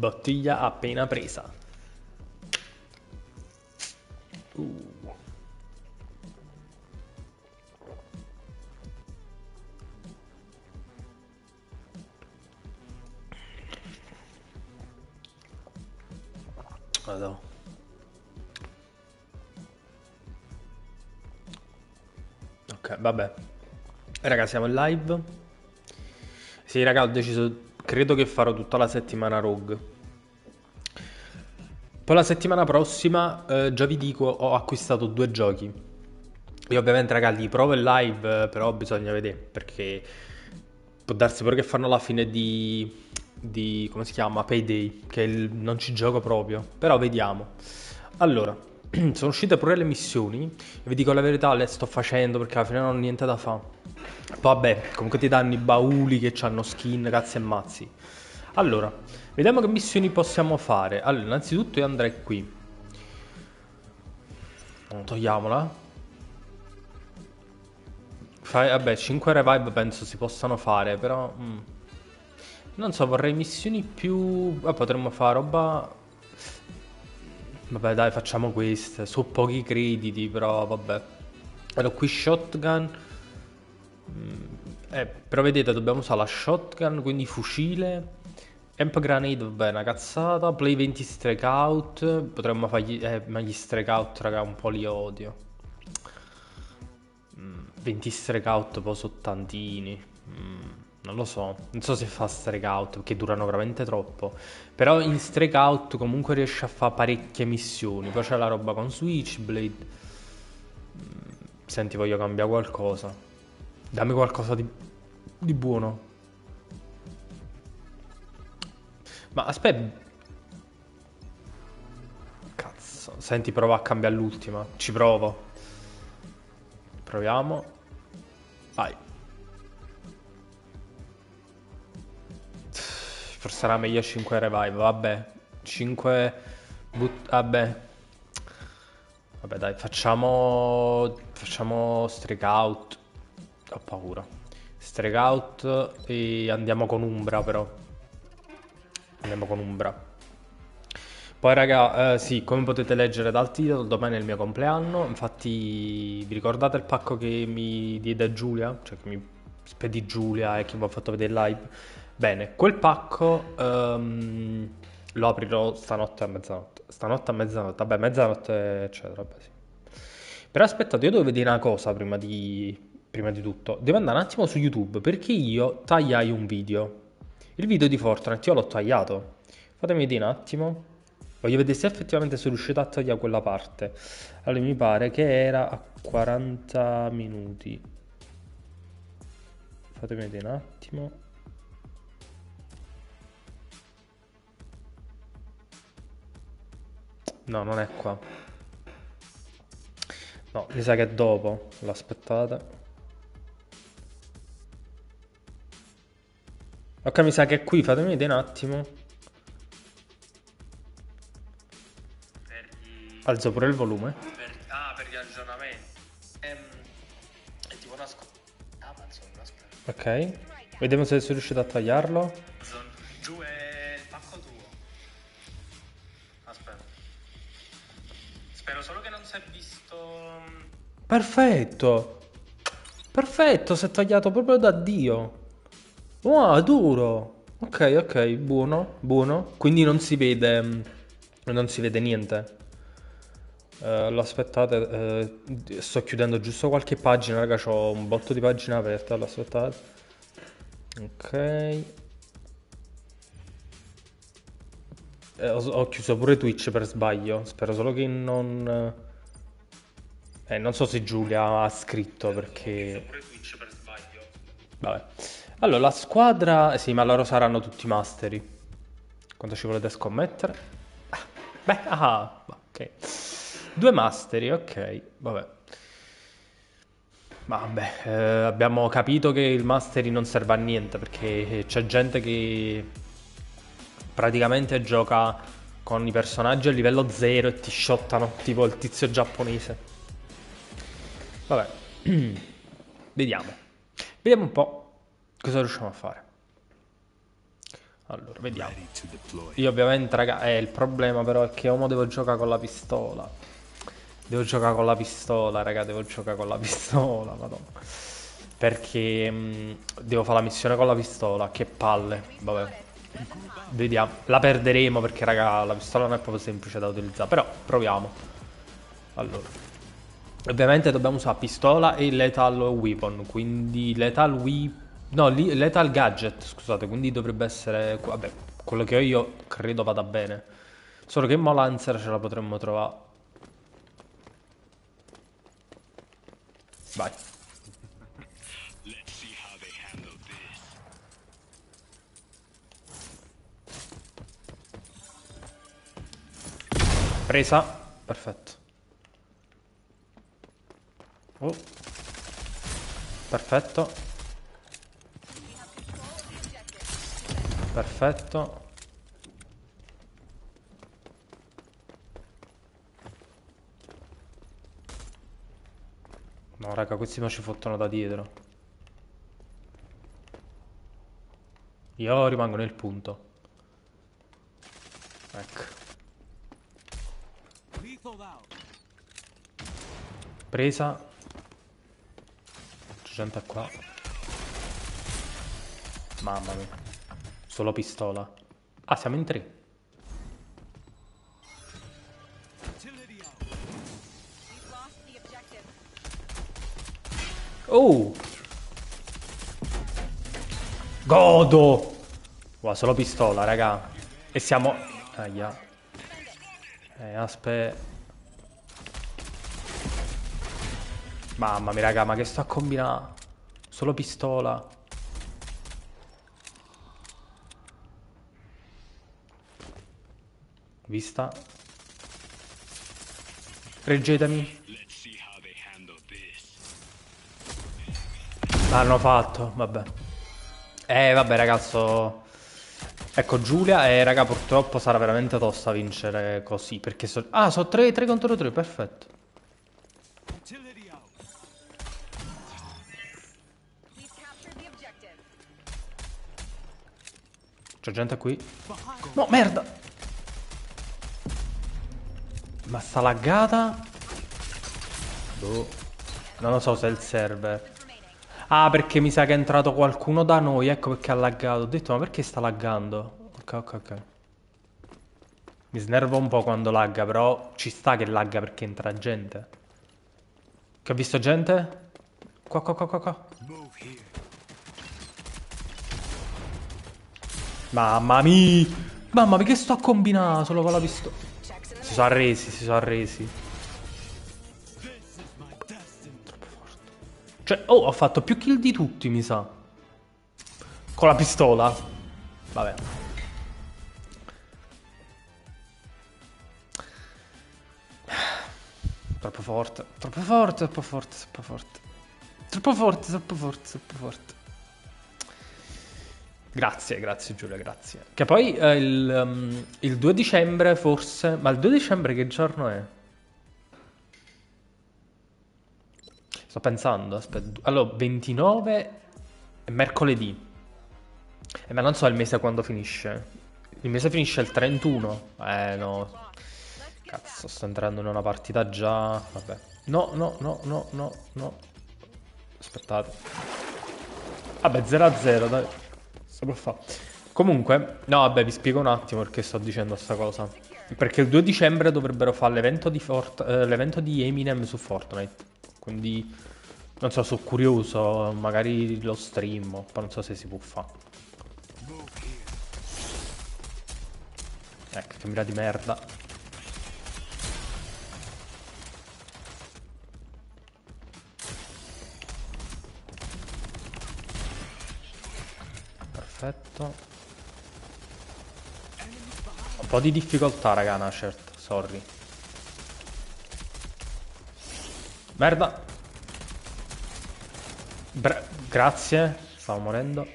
Bottiglia appena presa. Uh. Madonna. Ok, vabbè. Raga, siamo in live. Sì, raga, ho deciso. Credo che farò tutta la settimana Rogue. Poi la settimana prossima, eh, già vi dico, ho acquistato due giochi. Io ovviamente, raga, li provo in live, però bisogna vedere, perché può darsi pure che fanno la fine di, di come si chiama, Payday, che il- non ci gioco proprio, però vediamo. Allora, sono uscite pure le missioni, e vi dico la verità, le sto facendo perché alla fine non ho niente da fare. Poi vabbè, comunque ti danno i bauli che hanno skin, cazzi e mazzi. Allora, vediamo che missioni possiamo fare. Allora, innanzitutto io andrei qui. Togliamola. Fai, vabbè, 5 revive penso si possano fare, però... mm. Non so, vorrei missioni più... eh, potremmo fare roba... Vabbè, dai, facciamo queste. Su pochi crediti, però vabbè. Allora, qui shotgun. Mm, Eh, però vedete, dobbiamo usare la shotgun, quindi fucile. Amp grenade, vabbè, una cazzata. Play 20 strike out. Potremmo fargli... Eh, ma gli strike out, raga, un po' li odio. Mm, 20 strike out, poi sono tantini. Mm, non lo so. Non so se fa strike out, perché durano veramente troppo. Però in strike out comunque riesce a fare parecchie missioni. Poi c'è la roba con Switchblade. Mm, Senti, voglio cambiare qualcosa. Dammi qualcosa di, di buono. Ma aspetta. Cazzo. Senti, prova a cambiare l'ultima. Ci provo. Proviamo. Vai. Forse era meglio 5 revive. Vabbè. 5. But... Vabbè. Vabbè, dai, facciamo. Facciamo strike out. Ho paura. Strike out e andiamo con Umbra, però. Andiamo con Umbra. Poi raga, eh, sì, come potete leggere dal titolo, domani è il mio compleanno, infatti vi ricordate il pacco che mi diede Giulia? Cioè che mi spedì Giulia e che vi ho fatto vedere live? Bene, quel pacco ehm, lo aprirò stanotte a mezzanotte. Stanotte a mezzanotte, vabbè, mezzanotte eccetera, vabbè sì. Però aspettate, io devo vedere una cosa prima di, prima di tutto. Devo andare un attimo su YouTube perché io tagliai un video. Il video di Fortnite io l'ho tagliato. Fatemi vedere un attimo. Voglio vedere se effettivamente sono riuscito a tagliare quella parte. Allora mi pare che era a 40 minuti. Fatemi vedere un attimo. No, non è qua. No, mi sa che è dopo. L'aspettate. Ok, mi sa che è qui. Fatemi vedere un attimo. gli, Alzo pure il volume. per, ah, per gli aggiornamenti. Ehm, è tipo una scuola. Amazon, aspetta. Ok. Vediamo se sono riuscito a tagliarlo. Giù è il pacco tuo. Aspetta. Spero solo che non si è visto. mm, Perfetto. Perfetto, si è tagliato proprio da Dio. Wow, duro. Ok, ok, buono, buono. Quindi non si vede mm, non si vede niente. Eh, lo aspettate, eh, sto chiudendo giusto qualche pagina, raga, ho un botto di pagine aperte, allora aspettate. Ok. Eh, ho, ho chiuso pure Twitch per sbaglio, spero solo che non... Eh, non so se Giulia ha scritto perché... Pure Twitch per sbaglio. Vabbè. Allora, la squadra... Sì, ma loro saranno tutti masteri. Quanto ci volete scommettere? Ah, Beh, ah, ok. Due masteri, ok. Vabbè. Vabbè, eh, abbiamo capito che il mastery non serve a niente perché c'è gente che praticamente gioca con i personaggi a livello 0 e ti shottano, tipo il tizio giapponese. Vabbè, vediamo. Vediamo un po' cosa riusciamo a fare. Allora, vediamo. Io ovviamente, raga, eh, il problema però è che io devo giocare con la pistola. Devo giocare con la pistola, raga, devo giocare con la pistola, madonna. Perché mh, devo fare la missione con la pistola, che palle. Vabbè. Vediamo. La perderemo perché, raga, la pistola non è proprio semplice da utilizzare. Però, proviamo. Allora. Ovviamente dobbiamo usare pistola e lethal weapon, quindi lethal weapon No, Lethal Gadget, scusate, quindi dovrebbe essere... Vabbè, quello che ho io credo vada bene. Solo che mo Lancer ce la potremmo trovare. Vai. Presa. Perfetto. Oh. Perfetto. Perfetto. No, raga, questi non ci fottono da dietro. Io rimango nel punto. Ecco. Presa. C'è gente qua. Mamma mia. Solo pistola. Ah, siamo in tre. Oh! Godo! Wow, solo pistola, raga. E siamo... Aia. Eh, aspetta. Mamma mia, raga, ma che sto a combinare? Solo pistola. Vista. Reggetemi. L'hanno fatto, vabbè. Eh, vabbè, ragazzo. Ecco, Giulia, eh, raga, purtroppo sarà veramente tosta vincere così, perché so... Ah, sono 3, 3 contro 3, perfetto. C'è gente qui. No, merda! Ma sta laggata? Boh. Non lo so se è il server. Ah, perché mi sa che è entrato qualcuno da noi. Ecco perché ha laggato. Ho detto, ma perché sta laggando? Ok, ok, ok. Mi snervo un po' quando lagga, però ci sta che lagga perché entra gente. Che ho visto gente? Qua, qua, qua, qua, qua. Mamma mia! Mamma mia, che sto a combinare solo con la pistola? Si sono arresi, si sono arresi. Cioè, oh, ho fatto più kill di tutti, mi sa. Con la pistola. Vabbè. Troppo forte, troppo forte, troppo forte, troppo forte. Troppo forte, troppo forte, troppo forte. Grazie, grazie Giulia, grazie. Che poi eh, il, um, il 2 dicembre forse... Ma il 2 dicembre che giorno è? Sto pensando, aspetta. Allora, 29 è mercoledì. Eh, ma non so il mese quando finisce. Il mese finisce il 31. Eh no. Cazzo, sto entrando in una partita già. Vabbè. No, no, no, no, no, no. Aspettate. Vabbè, 0-0, dai. Si può fare. Comunque, no, vabbè, vi spiego un attimo perché sto dicendo sta cosa. Perché il 2 dicembre dovrebbero fare l'evento di, Fort- eh, l'evento di Eminem su Fortnite. Quindi, non so, sono curioso. Magari lo stream, non so se si può fare. Ecco, che mira di merda. Perfetto. Un po' di difficoltà, raga, Nashert. Sorry. Merda. Bra grazie. Stavo morendo.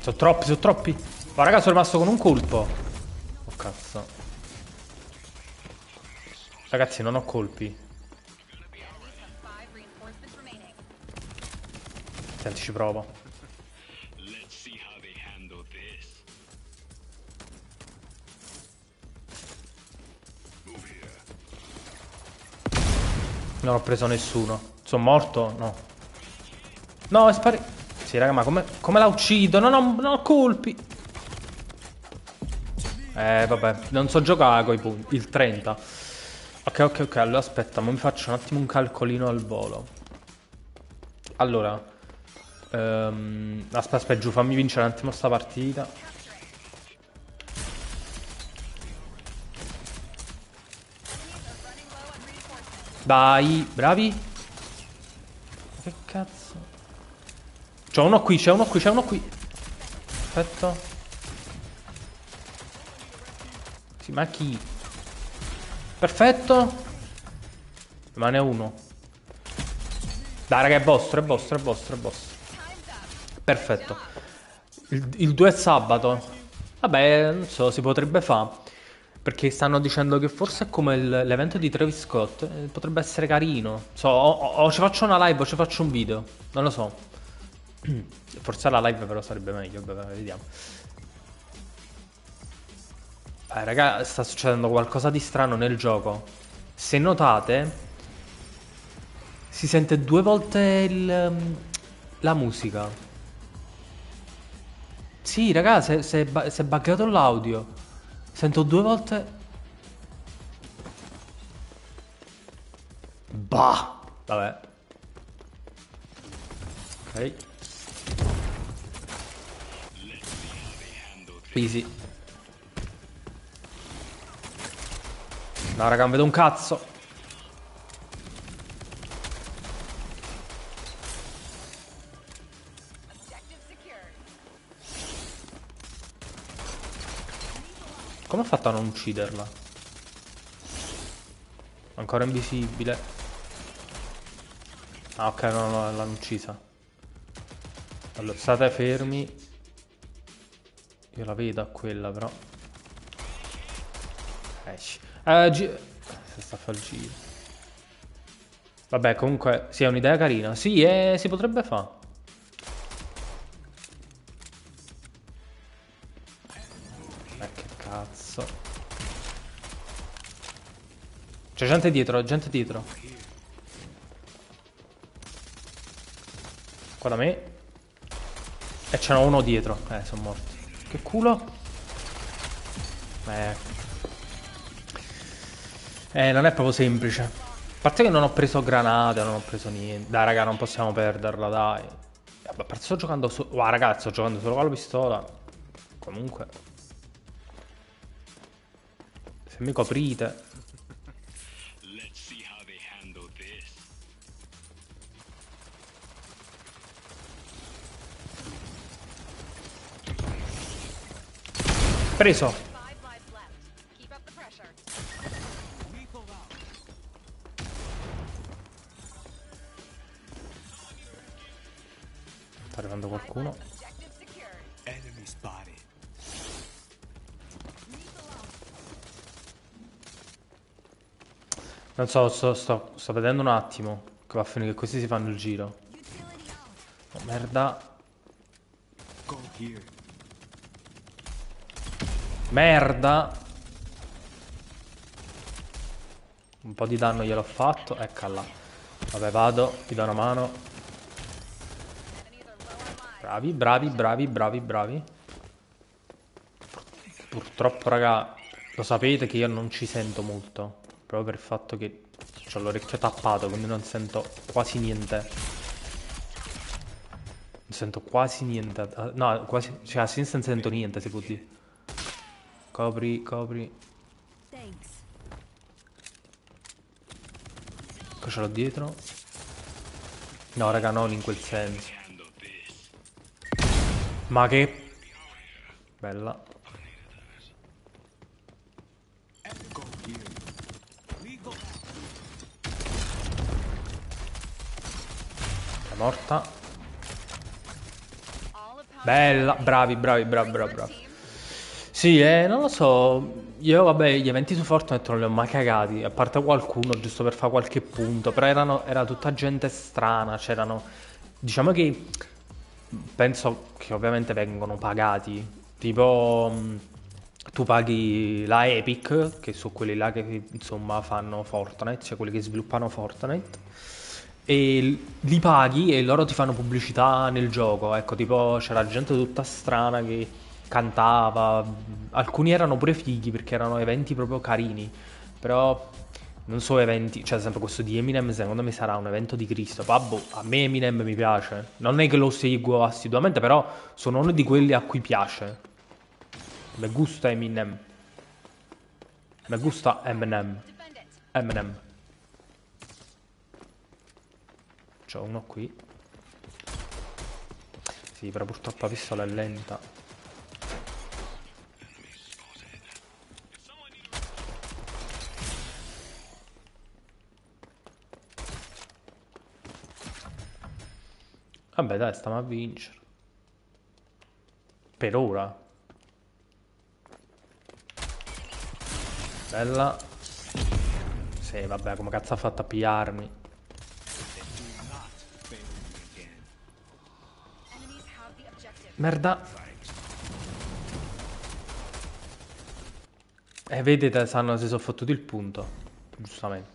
Sono troppi, sono troppi. Ma raga, sono rimasto con un colpo. Oh cazzo. Ragazzi, non ho colpi. Senti, ci provo. Non ho preso nessuno. Sono morto? No. No, è sparito. Sì, raga, ma come, come la uccido? Non ho, non ho colpi. Eh, vabbè, non so giocare con i punti. Il 30. Ok, ok, ok. Allora aspetta, mi faccio un attimo un calcolino al volo. Allora. Um, aspetta, aspetta, giù, fammi vincere un attimo sta partita. Dai, bravi. Che cazzo? C'è uno qui, c'è uno qui, c'è uno qui. Perfetto. Sì, ma chi? Perfetto. Rimane uno. Dai, raga, è vostro, è vostro, è vostro, è vostro. Perfetto. Il, il 2 è sabato. Vabbè, non so, si potrebbe fare. Perché stanno dicendo che forse è come l'evento di Travis Scott. Eh, potrebbe essere carino. So, o, o, ci faccio una live o ci faccio un video. Non lo so. Forse la live però sarebbe meglio. Vabbè, vediamo. Eh, raga, sta succedendo qualcosa di strano nel gioco. Se notate, si sente due volte il, la musica. Sì, raga, si è buggato l'audio. Sento due volte... Bah! Vabbè. Ok. Easy. No, raga, non vedo un cazzo. Come ha fatto a non ucciderla? Ancora invisibile. Ah ok, no, no, l'hanno uccisa. Allora, state fermi. Io la vedo a quella però. Esci. Eh, gi si sta a il giro. Vabbè, comunque, sì, è un'idea carina. Sì, eh, si potrebbe fare. C'è gente dietro, gente dietro. Qua da me. E c'è uno dietro. Eh, sono morti. Che culo. Eh. Eh, non è proprio semplice. A parte che non ho preso granate, non ho preso niente. Dai, raga, non possiamo perderla, dai. A parte sto giocando solo... Wow, ragazzi, sto giocando solo con la pistola. Comunque. Se mi coprite... Preso. Sta arrivando qualcuno. Non so, sto, sto, sto, vedendo un attimo che va a finire che questi si fanno il giro. Oh, merda. Merda. Un po' di danno gliel'ho fatto. Eccola. Vabbè, vado. Ti do una mano. Bravi, bravi, bravi, bravi, bravi. Purtroppo, raga, lo sapete che io non ci sento molto. Proprio per il fatto che ho l'orecchio tappato, quindi non sento quasi niente. Non sento quasi niente. No, quasi... Cioè, a sinistra non sento niente, si può dire. Copri, copri. Cosa l'ho dietro? No, raga, non in quel senso. Ma che... Bella. È morta. Bella, bravi, bravi, bravi, bravi, bravi. Sì, eh, non lo so. Io, vabbè, gli eventi su Fortnite non li ho mai cagati, a parte qualcuno giusto per fare qualche punto, però erano, era tutta gente strana, c'erano... Diciamo che penso che ovviamente vengono pagati, tipo... tu paghi la Epic, che sono quelli là che insomma fanno Fortnite, cioè quelli che sviluppano Fortnite, e li paghi e loro ti fanno pubblicità nel gioco. Ecco, tipo c'era gente tutta strana che cantava, alcuni erano pure fighi perché erano eventi proprio carini, però non so eventi, cioè ad esempio questo di Eminem secondo me sarà un evento di Cristo. Babbo, a me Eminem mi piace, non è che lo seguo assiduamente, però sono uno di quelli a cui piace. Me gusta Eminem. Me gusta Eminem. Eminem. C'ho uno qui. Sì, però purtroppo la pistola è lenta. Vabbè dai, stiamo a vincere. Per ora. Bella. Sì, vabbè, come cazzo ha fatto a pigliarmi? Merda. E eh, vedete, sanno si sono fottuti il punto. Giustamente.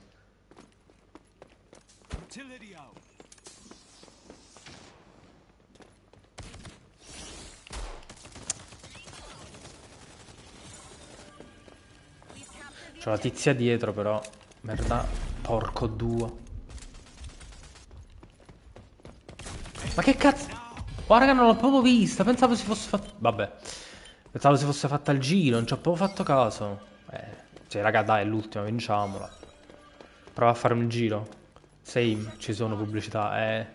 C'ho la tizia dietro però. Merda. Porco duo. Ma che cazzo? Guarda che non l'ho proprio vista. Pensavo si fosse fatto... Vabbè. Pensavo si fosse fatta il giro. Non ci ho proprio fatto caso. Eh. Cioè, raga, dai, è l'ultima. Vinciamola. Prova a fare un giro. Same. Ci sono pubblicità. Eh.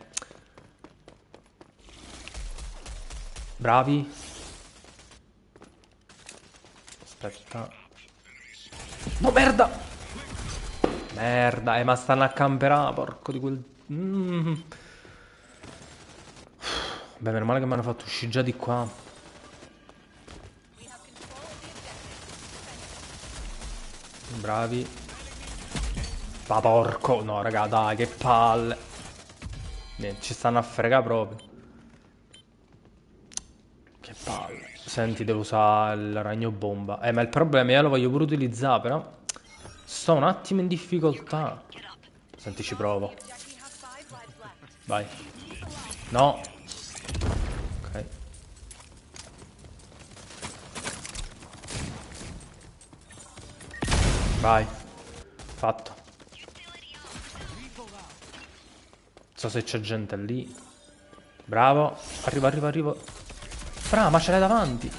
Bravi. Aspetta. No, merda! Merda, eh, ma stanno a camperà, porco di quel... Mm. Beh, meno male che mi hanno fatto uscire già di qua. Bravi. Ma porco, no, raga, dai, che palle. Niente, ci stanno a fregare proprio. Che palle. Senti, devo usare il ragno bomba. Eh, ma il problema è che lo voglio pure utilizzare, però... Sto un attimo in difficoltà. Senti, ci provo. Vai. No. Ok. Vai. Fatto. Non so se c'è gente lì. Bravo. Arrivo, arrivo, arrivo. Fra, ma ce l'hai davanti.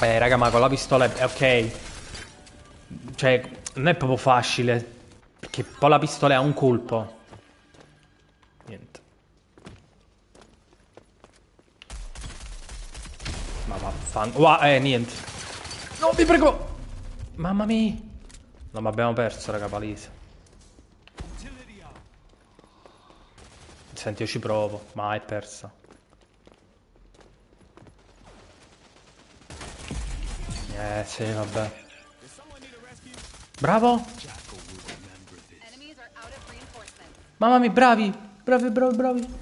Eh, raga, ma con la pistola è ok. Cioè, non è proprio facile. Perché poi la pistola ha un colpo. Niente. Ma vaffanculo. Wow, eh, niente. No, vi prego. Mamma mia. No, ma abbiamo perso, raga, palese. Senti, io ci provo, ma è persa. Eh, sì, vabbè. Bravo! Mamma mia, bravi! Bravi, bravi, bravi!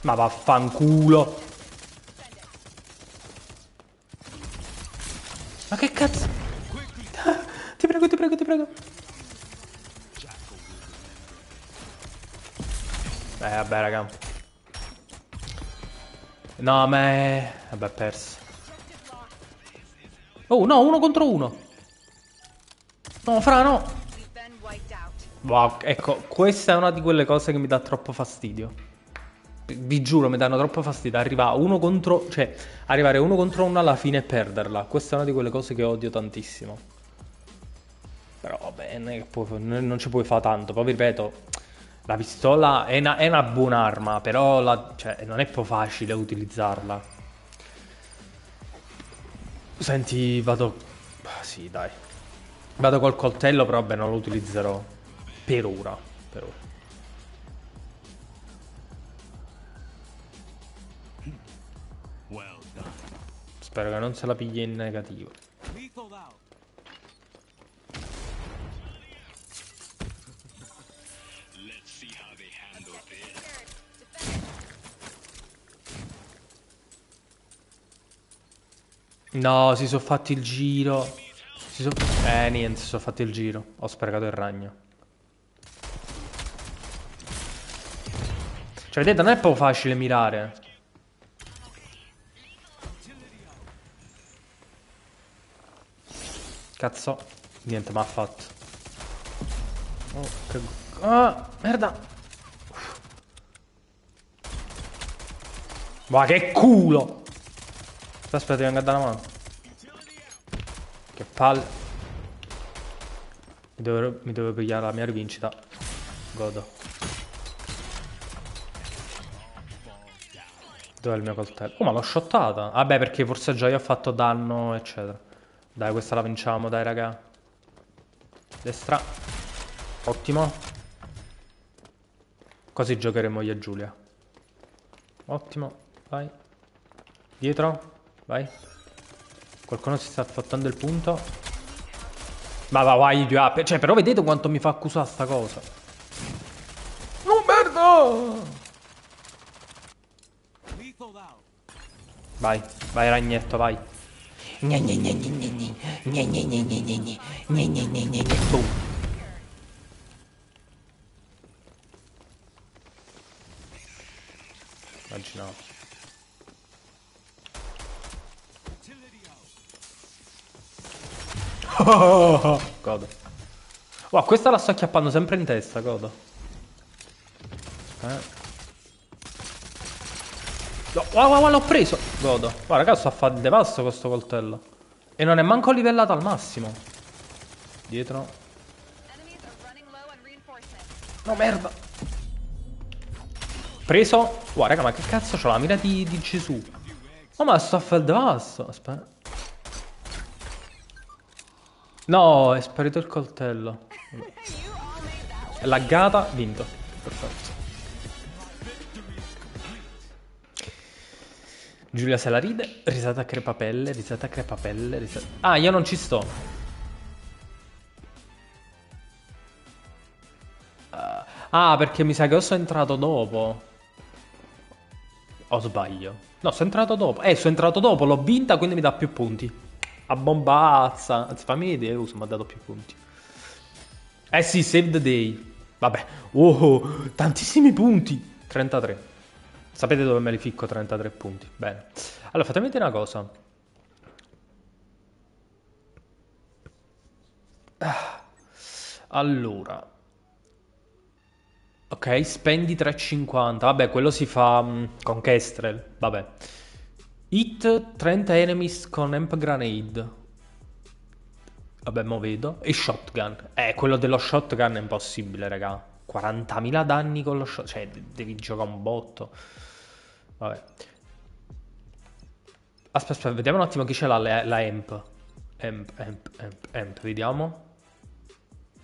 Ma vaffanculo! Ma che cazzo? ti prego. Eh, vabbè, raga. No, ma è... Vabbè, perso. Oh, no, uno contro uno. No, fra, no. Wow, ecco, questa è una di quelle cose che mi dà troppo fastidio vi giuro, mi danno troppo fastidio. Arriva uno contro, cioè, arrivare uno contro uno alla fine e perderla. Questa è una di quelle cose che odio tantissimo. Vabbè, non, ci puoi fare tanto. Poi vi ripeto, la pistola è una, è una buona arma, però la, cioè, non è proprio facile utilizzarla. Senti, vado... Sì, dai. Vado col coltello, però vabbè, non lo utilizzerò. Per ora. Per ora. Spero che non se la pigli in negativo. No, si sono fatti il giro. So... Eh, niente, si sono fatti il giro. Ho sprecato il ragno. Cioè, vedete, non è proprio facile mirare. Cazzo. Niente, mi ha fatto. Oh, che... Ah, merda. Ma che culo! Aspetta, ti vengo a dare una mano. Che palle. Mi devo, mi devo pigliare la mia rivincita. Godo. Dov'è il mio coltello? Oh, ma l'ho shottata. Vabbè, perché forse già io ho fatto danno, eccetera. Dai, questa la vinciamo, dai, raga. Destra. Ottimo. Così giocheremo io e Giulia. Ottimo. Vai. Dietro. Vai. Qualcuno si sta affottando il punto. Ma va, vai, idiota. Ah, cioè, però vedete quanto mi fa accusare sta cosa. Oh, merda! Vai, vai ragnetto, vai. Boom. Immaginavo. Godo. Wow, questa la sto acchiappando sempre in testa, godo. Eh. Wow, wow, wow, l'ho preso. Godo. Guarda, raga, sto a fare devasto con sto coltello. E non è manco livellato al massimo. Dietro. No, merda. Preso. Guarda, raga, ma che cazzo c'ho la mira di, di Gesù? Oh, ma sto a fare il devasto. Aspetta. No, è sparito il coltello. Laggata, vinto. Perfetto. Giulia se la ride, risata crepapelle, risata crepapelle, risata... Ah, io non ci sto. Uh, ah, perché mi sa che io sono entrato dopo. O sbaglio? No, sono entrato dopo. Eh, sono entrato dopo, l'ho vinta, quindi mi dà più punti. A bombazza. Anzi, fammi vedere, uso, mi ha dato più punti. Eh sì, save the day. Vabbè. Oh, tantissimi punti. 33. Sapete dove me li ficco 33 punti? Bene. Allora, fatemi vedere una cosa. Allora. Ok, spendi 3,50. Vabbè, quello si fa mh, con Kestrel. Vabbè. Hit 30 enemies con Amp Grenade. Vabbè, mo vedo. E shotgun. Eh, quello dello shotgun è impossibile, raga. 40.000 danni con lo shotgun. Cioè, devi giocare un botto. Vabbè. Aspetta, aspetta, vediamo un attimo chi c'è la, la Amp. Amp, Amp, Amp, Amp, vediamo.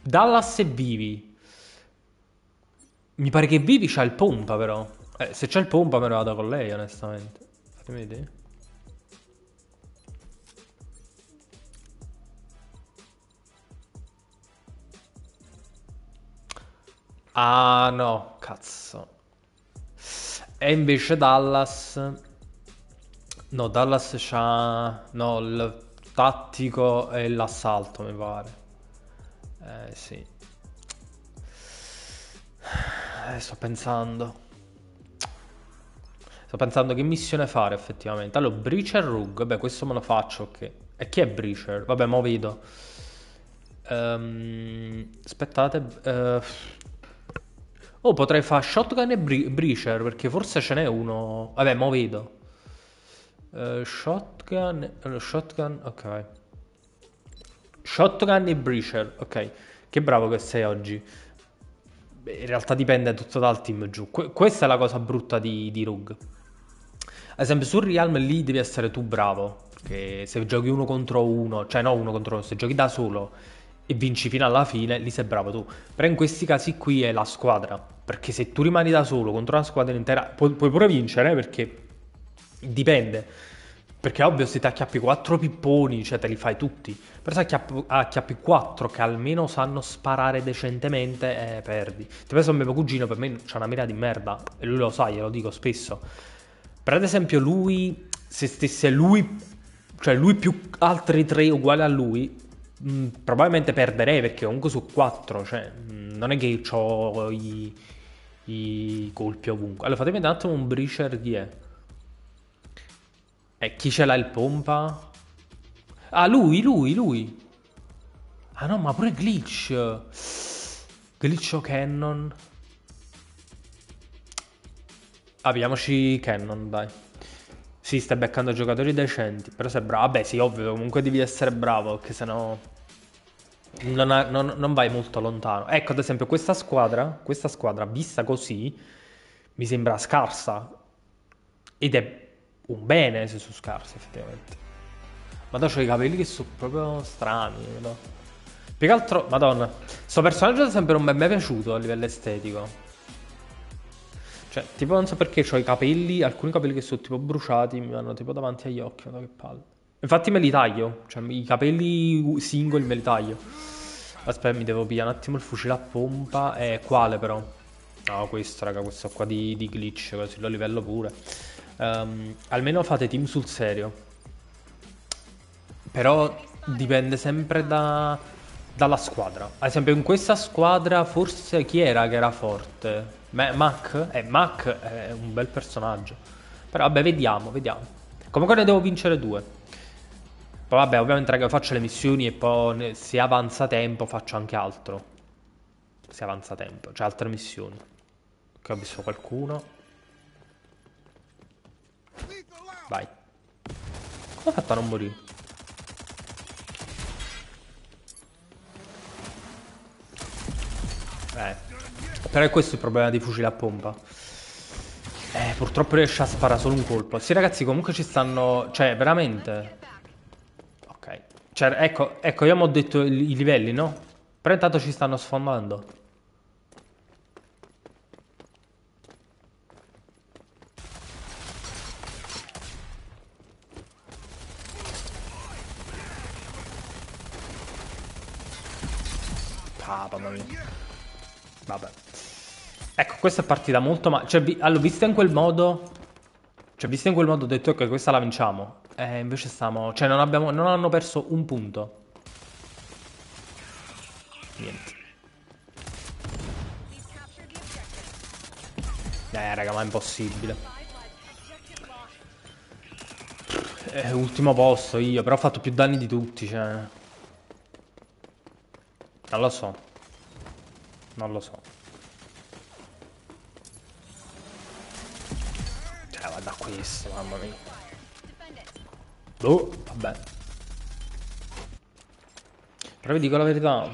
Dallas e Vivi. Mi pare che Vivi c'ha il pompa, però. Eh, se c'è il pompa me lo vado con lei, onestamente. Fatemi vedere. Ah no, cazzo. E invece Dallas... No, Dallas c'ha... No, il tattico e l'assalto, mi pare. Eh, sì. Eh, sto pensando. Sto pensando che missione fare effettivamente. Allora, Breacher Rug. Vabbè, questo me lo faccio, ok. E chi è Breacher? Vabbè, mo vedo. Um, aspettate. Uh... Oh, potrei fare Shotgun e Bre- Breacher, perché forse ce n'è uno... Vabbè, mo vedo. Uh, shotgun... Uh, shotgun... Ok. Shotgun e Breacher. Ok. Che bravo che sei oggi. Beh, in realtà dipende tutto dal team giù. Que- questa è la cosa brutta di, di Rug. Ad esempio sul Realm lì devi essere tu bravo, perché se giochi uno contro uno, cioè no uno contro uno, se giochi da solo e vinci fino alla fine, lì sei bravo tu. Però in questi casi qui è la squadra, perché se tu rimani da solo contro una squadra intera, pu- puoi pure vincere, eh, perché dipende. Perché ovvio se ti acchiappi 4 pipponi, cioè te li fai tutti. Però se acchiappi, acchiappi 4 che almeno sanno sparare decentemente, eh, perdi. Ti penso a mio cugino, per me c'ha una mira di merda, e lui lo sa, glielo dico spesso. Per ad esempio lui, se stesse lui cioè lui più altri tre uguali a lui, mm, probabilmente perderei perché comunque su quattro, cioè mh, mm, non è che ho i, i colpi ovunque. Allora fatemi un attimo un breacher chi è. E chi ce l'ha il pompa? Ah, lui, lui, lui. Ah no, ma pure glitch. Glitch o cannon. Apriamoci cannon, dai. Sì, stai beccando giocatori decenti. Però sei bravo. Vabbè, sì, ovvio, comunque devi essere bravo, perché sennò... Non, ha, non, non, vai molto lontano. Ecco, ad esempio, questa squadra, questa squadra vista così, mi sembra scarsa. Ed è un bene se sono scarsi, effettivamente. Madonna, ho i capelli che sono proprio strani, no? Più che altro, madonna, sto personaggio ad esempio non mi è mai piaciuto a livello estetico. Cioè, tipo non so perché ho i capelli, alcuni capelli che sono tipo bruciati, mi vanno tipo davanti agli occhi, madonna che palle. Infatti me li taglio, cioè i capelli singoli me li taglio. Aspetta, mi devo pigliare un attimo il fucile a pompa. E quale però? No, questo, raga, questo qua di, di glitch, così lo livello pure. Um, almeno fate team sul serio. Però dipende sempre da, dalla squadra. Ad esempio in questa squadra forse chi era che era forte? Ma- Mac? Eh, Mac è un bel personaggio. Però vabbè, vediamo, vediamo. Comunque ne devo vincere due. Poi vabbè, ovviamente raga, faccio le missioni e poi se avanza tempo faccio anche altro. Se avanza tempo, cioè altre missioni. Che ho visto qualcuno. Vai. Come ho fatto a non morire? Eh. Però è questo il problema di fucile a pompa. Eh, purtroppo riesce a sparare solo un colpo. Sì, ragazzi, comunque ci stanno... Cioè, veramente... Cioè, ecco, ecco, io abbiamo detto i, livelli, no? Però intanto ci stanno sfondando. Ah, mamma mia. Vabbè. Ecco, questa è partita molto male. Cioè, vi... allora, vista in quel modo... Cioè, vista in quel modo ho detto, ok, questa la vinciamo. E invece stiamo... Cioè, non, abbiamo... non hanno perso un punto. Niente. Eh, raga, ma è impossibile. Eh, ultimo posto io, però ho fatto più danni di tutti, cioè... Non lo so. Non lo so. Cioè, guarda questo, mamma mia. Oh, vabbè. Però vi dico la verità.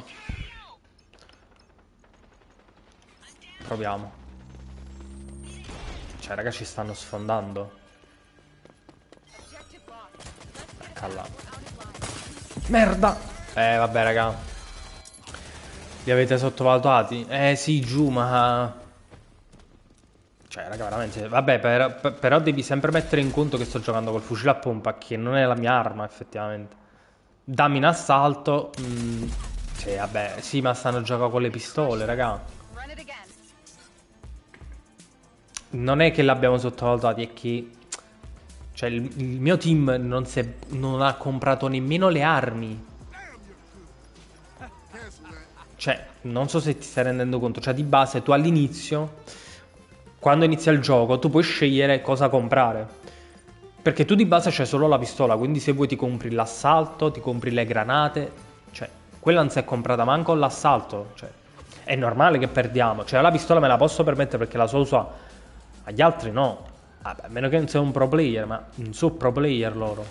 Proviamo. Cioè, raga, ci stanno sfondando. Là. Merda! Eh, vabbè, raga. Li avete sottovalutati? Eh sì, giù, ma... Cioè, raga, veramente... Vabbè, per, però devi sempre mettere in conto che sto giocando col fucile a pompa, che non è la mia arma, effettivamente. Dammi in assalto... Mh, mm, sì, vabbè, sì, ma stanno giocando con le pistole, raga. Non è che l'abbiamo sottovalutati, è che... Cioè, il, il mio team non, non ha comprato nemmeno le armi cioè, non so se ti stai rendendo conto, cioè di base tu all'inizio, quando inizia il gioco, tu puoi scegliere cosa comprare. Perché tu di base c'hai solo la pistola, quindi se vuoi ti compri l'assalto, ti compri le granate, cioè, quella non si è comprata manco l'assalto, cioè, è normale che perdiamo. Cioè, la pistola me la posso permettere perché la so usare, agli altri no. Vabbè, a meno che non sia un pro player, ma non so pro player loro.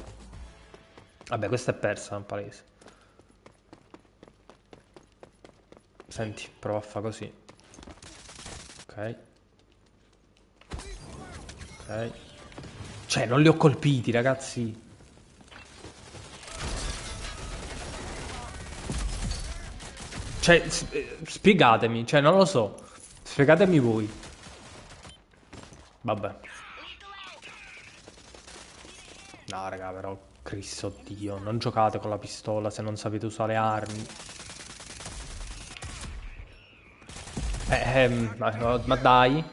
Vabbè, questa è persa, è palese. Senti, prova a fare così. Ok. Ok. Cioè, non li ho colpiti, ragazzi. Cioè, eh, spiegatemi, cioè, non lo so. Spiegatemi voi. Vabbè. No, raga, però, Cristo Dio, non giocate con la pistola se non sapete usare armi. Eh, ehm, ma, ma, dai.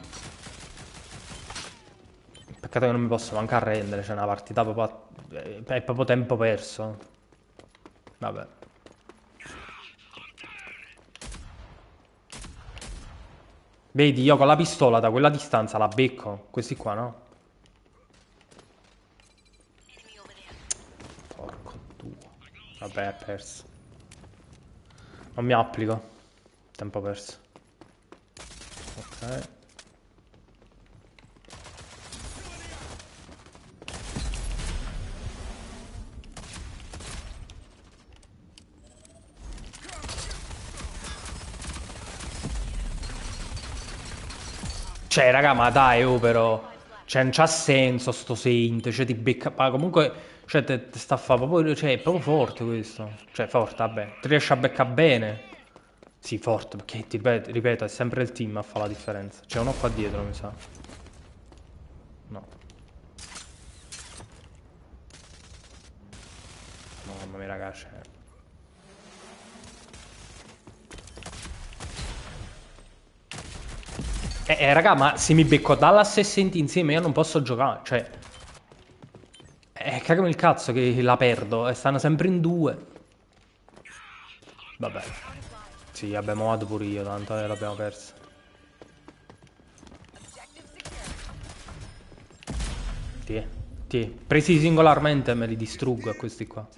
Peccato che non mi posso manco arrendere, c'è una partita proprio... È proprio tempo perso. Vabbè. Vedi, io con la pistola da quella distanza la becco. Questi qua, no? Porco tuo. Vabbè, è perso. Non mi applico. Tempo perso. Ok. Cioè, raga, ma dai, oh, però. Cioè, non c'ha senso sto Saint. Cioè, ti becca. Ma comunque. Cioè, te, te sta fa proprio. Cioè, è proprio forte questo. Cioè, forte, vabbè. Ti riesce a beccare bene. Sì, forte, perché ti ripeto, è sempre il team a fare la differenza. C'è uno qua dietro, mi sa. No. Mamma mia, raga, cioè. Eh, eh, raga, ma se mi becco Dallas insieme io non posso giocare, cioè... Eh, cagami il cazzo che la perdo, e stanno sempre in due. Vabbè. Sì, abbiamo vado pure io, tanto eh, l'abbiamo persa. Ti, ti. Presi singolarmente me li distruggo a questi qua.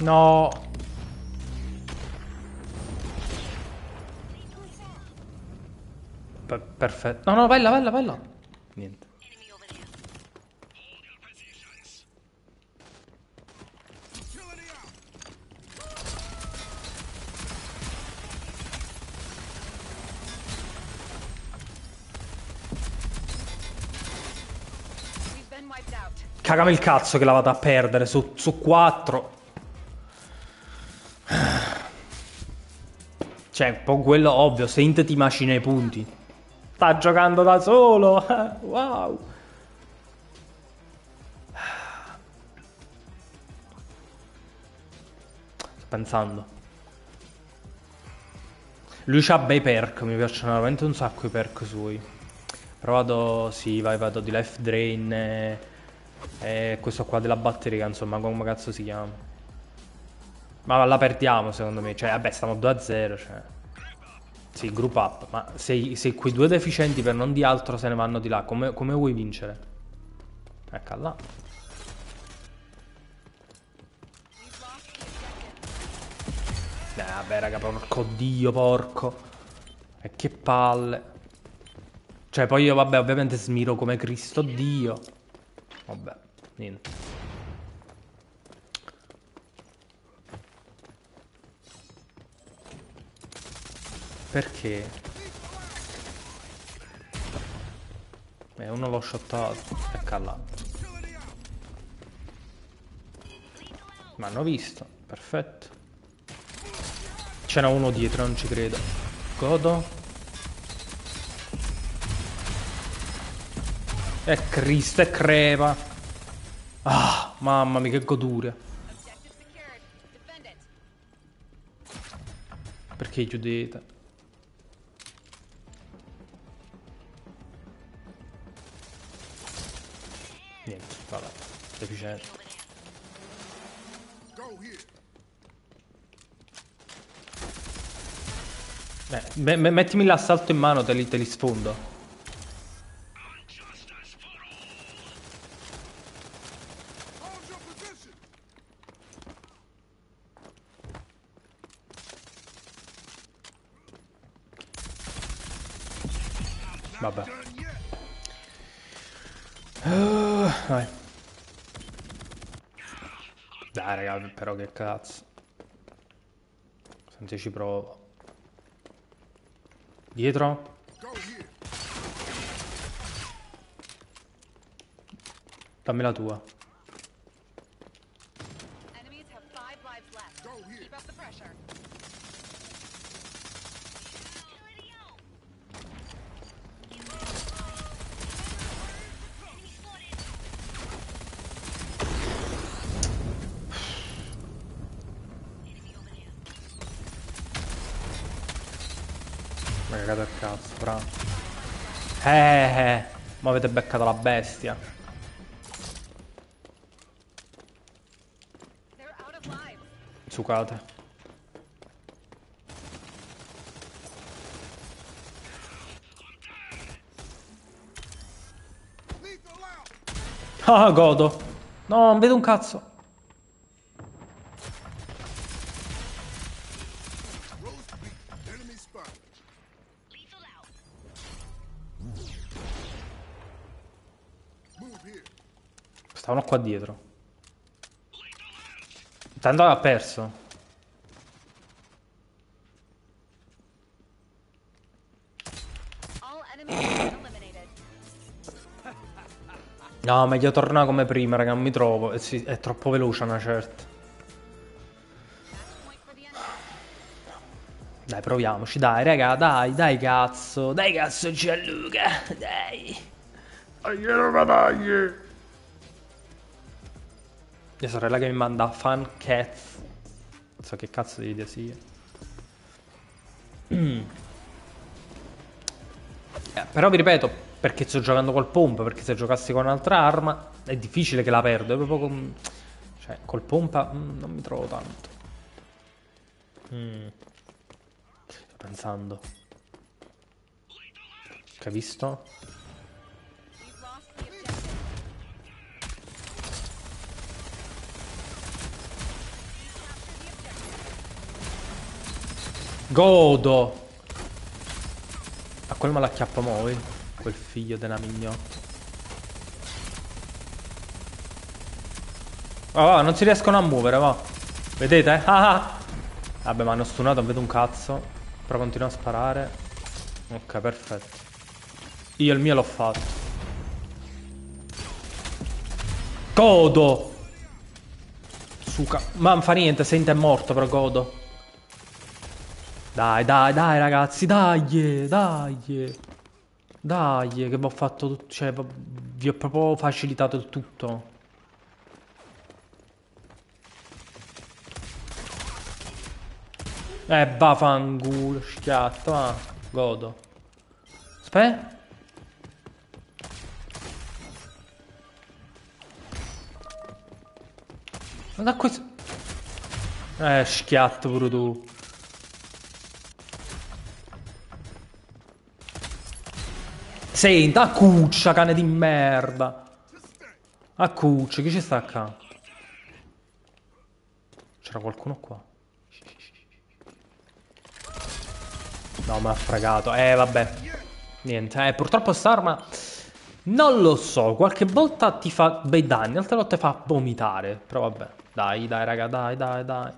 No. Per- perfetto. No, no, vai là, vai là, vai là. Niente. Cagami il cazzo che la vado a perdere su, su 4. Cioè, un po' quello ovvio, Saint ti macina i punti. Sta giocando da solo. wow. Sto pensando. Lui c'ha bei perk, mi piacciono veramente un sacco i perk suoi. Però vado, sì, vai, vado di life drain e, e questo qua della batteria, insomma, come cazzo si chiama. Ma la perdiamo secondo me, cioè, vabbè, stiamo 2-0, cioè. Sì, group up, ma se, se quei due deficienti per non di altro se ne vanno di là, come, come vuoi vincere? Ecco là. Eh, vabbè, raga, porco dio, porco. E che palle. Cioè, poi io, vabbè, ovviamente smiro come Cristo Dio. Vabbè, niente. Perché? Eh, uno l'ho shottato. Ecco là. Mi hanno visto. Perfetto. C'era uno dietro, non ci credo. Godo. E Cristo, e crepa. Ah, mamma mia, che it. Perché chiudete? Deficiente. Eh, me- me- mettimi l'assalto in mano, te li, te li sfondo. Vabbè. Uh, vai. Dai, raga, però che cazzo. Senti, ci provo. Dietro? Dammi la tua. Enemies have five lives left. Go here. Keep up the pressure. cagato il cazzo, bravo. Eh, eh, beccato la bestia. Zucate. Ah, godo. No, non vedo un cazzo. Qua dietro. Tanto ha perso. No, meglio tornare come prima, raga, non mi trovo. Eh sì, è troppo veloce una certa. Dai, proviamoci, dai, raga, dai, dai cazzo. Dai cazzo Gianluca, dai. Mia sorella che mi manda fan cats. Non so che cazzo di idea sia. Eh, però vi ripeto, perché sto giocando col pompa, perché se giocassi con un'altra arma è difficile che la perdo, è proprio con... Cioè, col pompa mm, non mi trovo tanto. Mm. Sto pensando. Che hai visto? Godo! A quel me l'acchiappa moi, quel figlio della mignotta. Oh, va, non si riescono a muovere, va. Vedete? Ah, ah. Vabbè, ma hanno stunato, non vedo un cazzo. Però continuo a sparare. Ok, perfetto. Io il mio l'ho fatto. Godo! Suca. Ma non fa niente, Saint è morto, però godo. Dai, dai, dai, ragazzi, dai, dai. Dai, che vi ho fatto tutto. Cioè, vi ho proprio facilitato il tutto. Eh, va fangulo, schiatto, va. Godo. Aspetta. Guarda questo. Eh, schiatto pure tu. Senta, a cuccia, cane di merda. A cuccia, chi ci sta qua? C'era qualcuno qua? No, mi ha fregato. Eh, vabbè. Niente, eh, purtroppo st'arma... Non lo so, qualche volta ti fa bei danni, altre volte fa vomitare. Però vabbè. Dai, dai, raga, dai, dai, dai.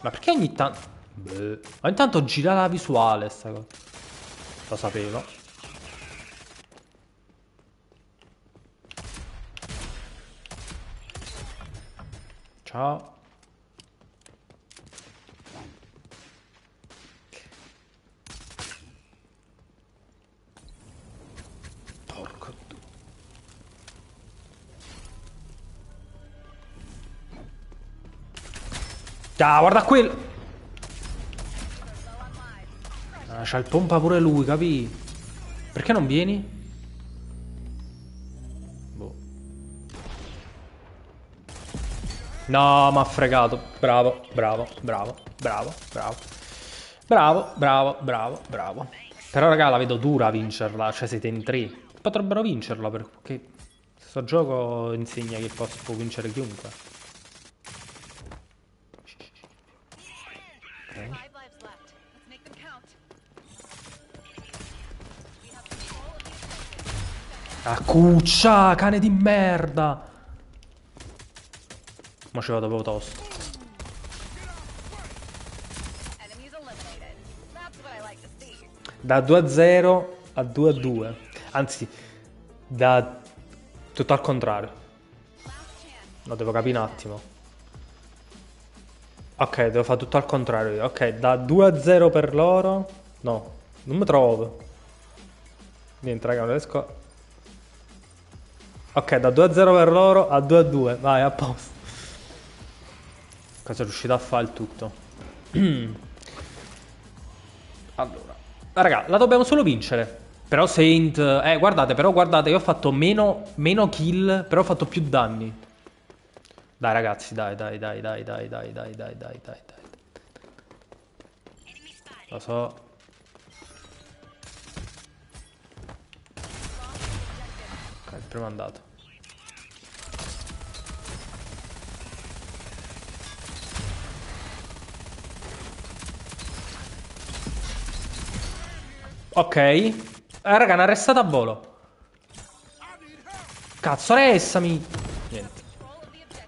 Ma perché ogni tanto... Beh. Ma intanto gira la visuale sta cosa. Lo sapevo. Ciao. Ciao, guarda quello. C'ha il pompa pure lui, capì? Perché non vieni? Boh. No, mi ha fregato. Bravo, bravo, bravo, bravo, bravo. Bravo, bravo, bravo, bravo. Però, raga, la vedo dura a vincerla. Cioè, siete in tre. Potrebbero vincerla perché questo gioco insegna che posso, vincere chiunque. Ah, cuccia, cane di merda. Ma ci vado proprio tosto. Da 2 a 0 a 2 a 2. Anzi, da tutto al contrario. Lo devo capire un attimo. Ok, devo fare tutto al contrario. io. Ok, da 2 a 0 per loro. No, non mi trovo. Niente, raga, non riesco. a- Ok, da 2 a 0 per loro a 2 a 2. Vai, a posto. Cosa sono riuscito a fare il tutto? allora, raga, la dobbiamo solo vincere. Però Saint... Eh, guardate, però guardate, io ho fatto meno, meno kill, però ho fatto più danni. Dai ragazzi, dai, dai, dai, dai, dai, dai, dai, dai, dai, dai, dai. Lo so. Il primo è andato. Ok. Eh, raga, una arrestata a volo. Cazzo, restami. Niente.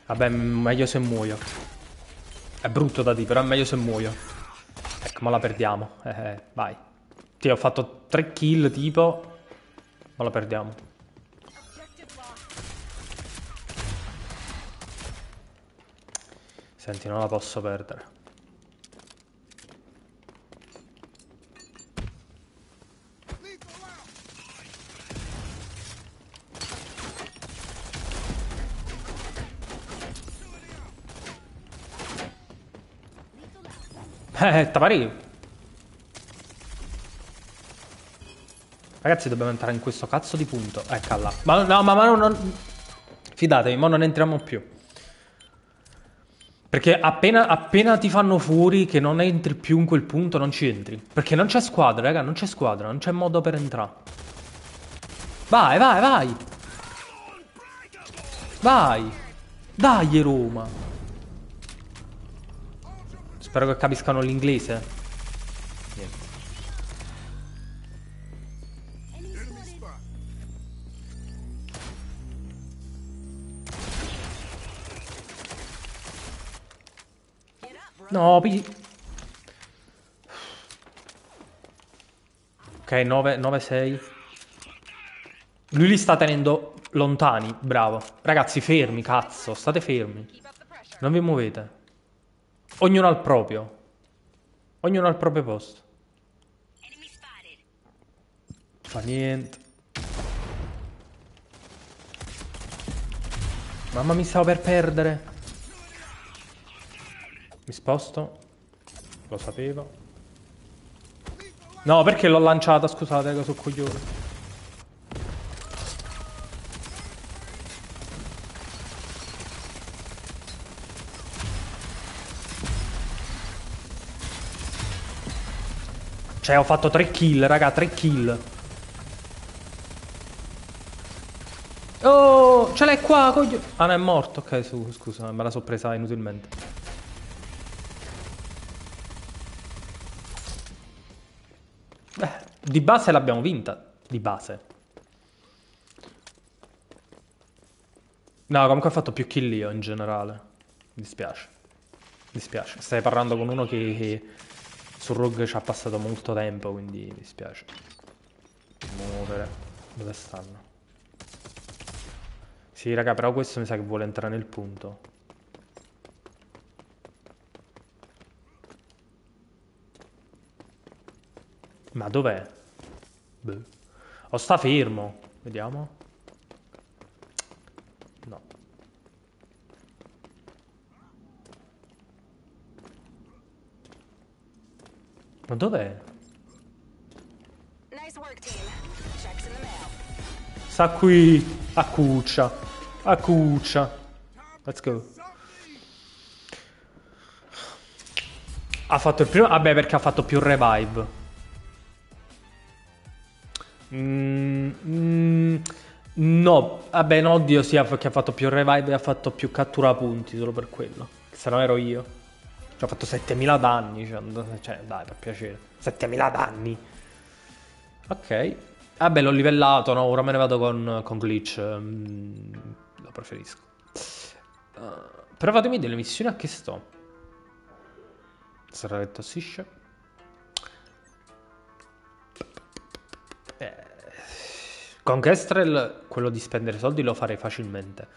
Vabbè, meglio se muoio. È brutto da dire, però è meglio se muoio. Ecco, ma la perdiamo. Eh, eh, vai. Ti ho fatto 3 kill, tipo. Ma la perdiamo. Senti, non la posso perdere. Eh, Tapari. Ragazzi, dobbiamo entrare in questo cazzo di punto. Ecco là. Ma no, ma, ma non- Fidatevi, ma non entriamo più. Perché appena, appena ti fanno fuori che non entri più in quel punto, non ci entri. Perché non c'è squadra, raga, non c'è squadra, non c'è modo per entrare. Vai, vai, vai. Vai. Dai, Roma. Spero che capiscano l'inglese. No, pi... Ok, 9, 9, 6. Lui li sta tenendo lontani, bravo. Ragazzi, fermi, cazzo, state fermi. Non vi muovete. Ognuno al proprio. Ognuno al proprio posto. Fa niente. Mamma mi stavo per perdere. Mi sposto. Lo sapevo. No, perché l'ho lanciata? Scusate, sono coglione. Cioè, ho fatto 3 kill, raga, 3 kill. Oh, ce l'hai qua, coglio... Ah, no, è morto. Ok, su, scusa, me la so presa inutilmente. Di base l'abbiamo vinta. Di base. No, comunque ho fatto più kill io in generale. Mi dispiace. Mi dispiace. Stai parlando con uno che, che su Rogue ci ha passato molto tempo, quindi mi dispiace. Muovere. Dove stanno? Sì, raga, però questo mi sa che vuole entrare nel punto. Ma dov'è? Boh. O sta fermo? Vediamo. No. Ma dov'è? Sta qui a cuccia. A cuccia. Let's go. Ha fatto il primo. Vabbè, perché ha fatto più revive. Mm, mm, no, vabbè, no, oddio, sì, ha fatto più revive e ha fatto più cattura punti solo per quello. Se no ero io. Cioè, ho fatto 7000 danni. Cioè, cioè, dai, per piacere. 7000 danni. Ok. Vabbè, l'ho livellato, no? Ora me ne vado con, con glitch. mm, lo preferisco. Uh, però fatemi delle missioni a che sto. Sarà che tossisce. Con Kestrel quello di spendere soldi lo farei facilmente.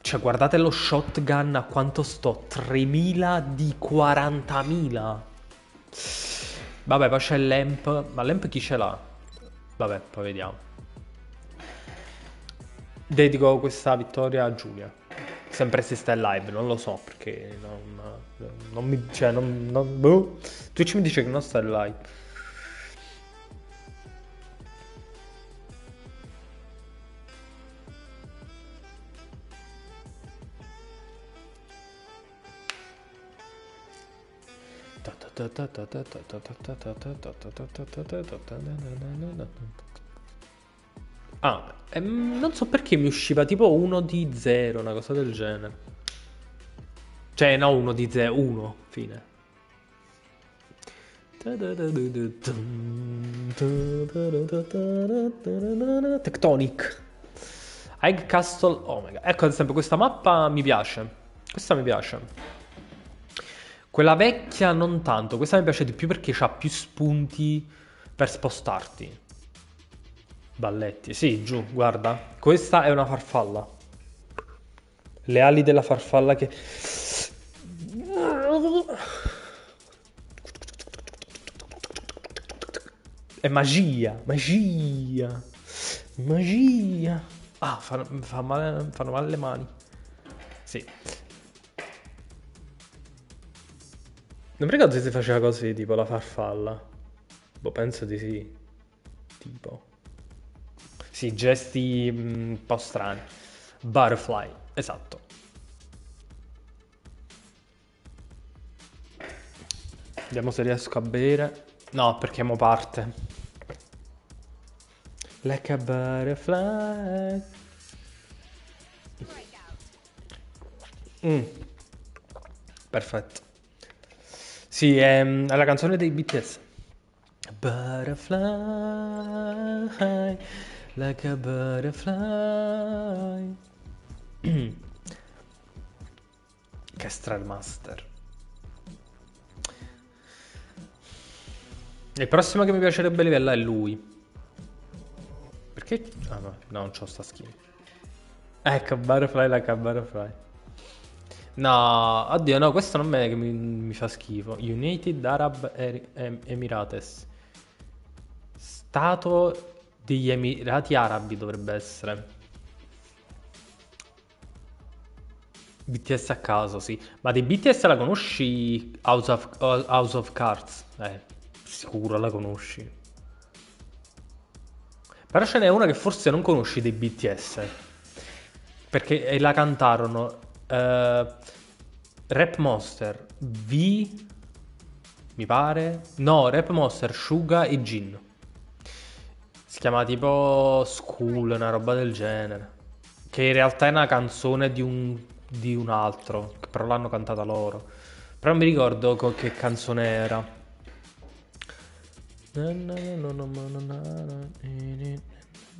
Cioè, guardate lo shotgun a quanto sto. 3000 di 40.000. Vabbè, poi c'è l'Amp. Ma l'Amp chi ce l'ha? Vabbè, poi vediamo. Dedico questa vittoria a Giulia. Sempre se sta in live, non lo so perché non, non mi... cioè non... non boh. Twitch mi dice che non sta in live. Ah, ehm, non so perché mi usciva tipo 1 di 0, una cosa del genere. Cioè, no, 1 di 0, 1, fine. Tectonic. Egg Castle Omega. Ecco, ad esempio, questa mappa mi piace. Questa mi piace. Quella vecchia non tanto, questa mi piace di più perché ha più spunti per spostarti. Balletti, sì, giù, guarda. Questa è una farfalla. Le ali della farfalla che... È magia, magia, magia. Ah, fa, fa male, fanno male le mani. Sì. Non mi ricordo se si faceva così, tipo la farfalla. Boh, penso di sì. Tipo. Sì, gesti mm, un po' strani. Butterfly, esatto. Vediamo se riesco a bere. No, perché mo parte. Like a butterfly. Mm. Perfetto. Sì, è, è la canzone dei BTS. Butterfly, like a butterfly. Kestrel Master. Il prossimo che mi piacerebbe livellare è lui. Perché? Ah no, no non c'ho sta skin. Ecco, Butterfly like a butterfly. No, oddio, no, questo non è che mi, mi fa schifo. United Arab Emirates. Stato degli Emirati Arabi dovrebbe essere. BTS a caso, sì. Ma di BTS la conosci House of, House of Cards? Eh, sicuro la conosci. Però ce n'è una che forse non conosci dei BTS. Perché eh, la cantarono Rap Monster, V, mi pare. No, Rap Monster, Suga e Jin. Si chiama tipo School, una roba del genere. Che in realtà è una canzone di un, di un altro, però l'hanno cantata loro. Però non mi ricordo co- che canzone era.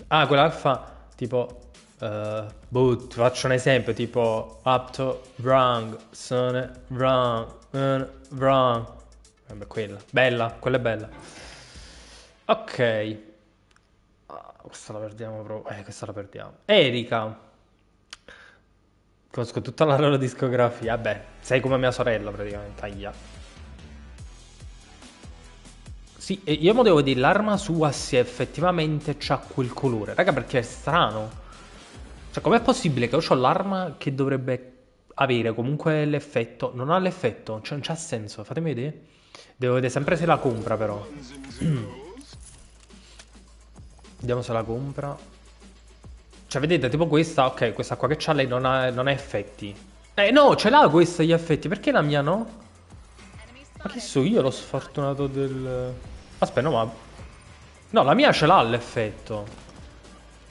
Ah, quella che fa tipo. Eh, boh, ti faccio un esempio tipo up to wrong, son wrong, eh, wrong. Vabbè, quella, bella, quella è bella. Ok, Ah, questa la perdiamo proprio. Eh, questa la perdiamo. Erika, conosco tutta la loro discografia. Vabbè, sei come mia sorella praticamente. Aia. Sì, io mo devo dire, l'arma sua se effettivamente c'ha quel colore. Raga, perché è strano. Cioè, com'è possibile che io ho l'arma che dovrebbe avere comunque l'effetto? Non ha l'effetto, cioè non c'ha senso. Fatemi vedere. Devo vedere sempre se la compra, però. Vediamo se la compra. Cioè, vedete, tipo questa, ok, questa qua che c'ha lei non ha, non ha effetti. Eh, no, ce l'ha questa gli effetti. Perché la mia no? Ma che so io, lo sfortunato del... Aspetta, no, ma... No, la mia ce l'ha l'effetto.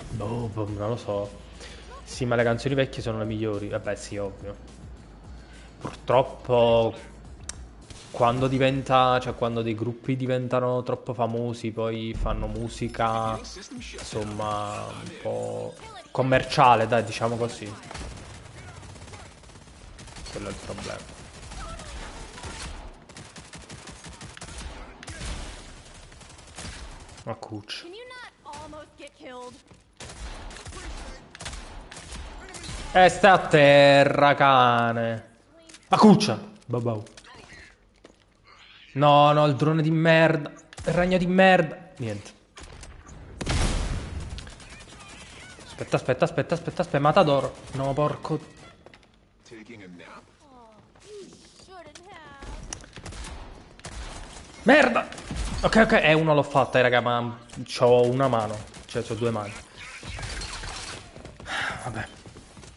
Boh, boh, non lo so. Sì, ma le canzoni vecchie sono le migliori. Vabbè, sì, ovvio. Purtroppo, quando diventa... Cioè, quando dei gruppi diventano troppo famosi, poi fanno musica, insomma, un po' commerciale, dai, diciamo così. Quello è il problema. Ma cuccia. Killed? Eh, stai a terra, cane. Ma cuccia. Babau. No, no, il drone di merda. Il ragno di merda. Niente. Aspetta, aspetta, aspetta, aspetta, aspetta. Matador. No, porco. A. Merda! Ok, ok, eh, uno l'ho fatta, eh, raga, ma c'ho una mano. Cioè, c'ho due mani. Vabbè.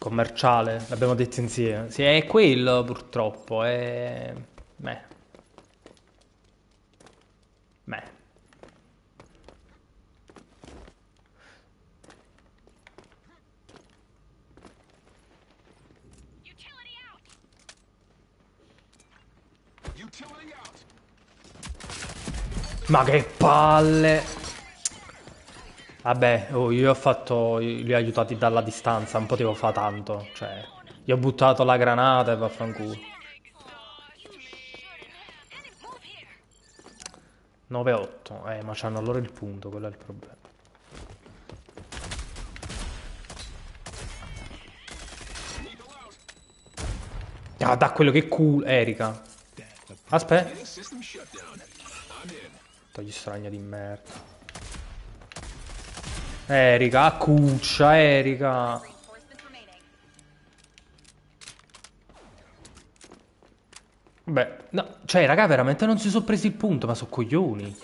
Commerciale, l'abbiamo detto insieme. Sì, è quello, purtroppo, è... Utility out! Ma che palle! Vabbè, oh, io ho fatto. Li ho aiutati dalla distanza, non potevo fare tanto. Cioè, gli ho buttato la granata e vaffanculo. 9-8, eh, ma c'hanno loro il punto, quello è il problema. Ah, da quello che culo, Erika. Aspetta. Togli stragna di merda. Erika, a cuccia, Erika. Beh, no, cioè, raga, veramente non si sono presi il punto, ma sono coglioni.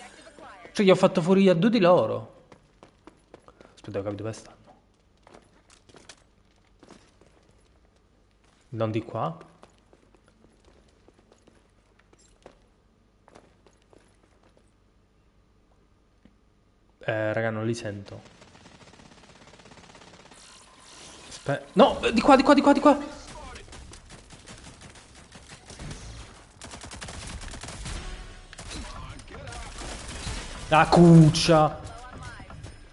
Cioè, gli ho fatto fuori a due di loro. Aspetta, ho capito dove stanno. Non di qua. Eh, raga, non li sento. Aspetta. No, di qua, di qua, di qua, di qua. La cuccia.